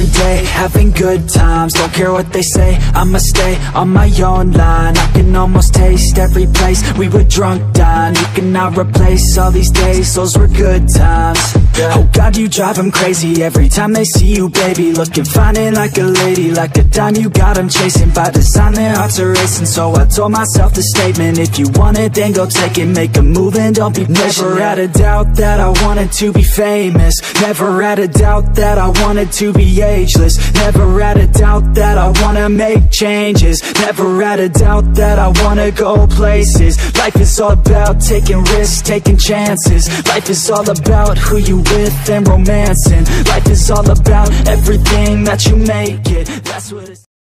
every day, having good times Don't care what they say, I'ma stay on my own line I can almost taste every place we were drunk down You cannot replace all these days, those were good times. Oh God, you drive them crazy every time they see you, baby Looking fine and like a lady, like a dime you got them chasing By design, their hearts are racing, so I told myself the statement If you want it, then go take it, make a move and don't be patient Never had a doubt that I wanted to be famous Never had a doubt that I wanted to be ageless. Never had a doubt that I wanna make changes. Never had a doubt that I wanna go places. Life is all about taking risks, taking chances. Life is all about who you with and romancing. Life is all about everything that you make it. That's what it's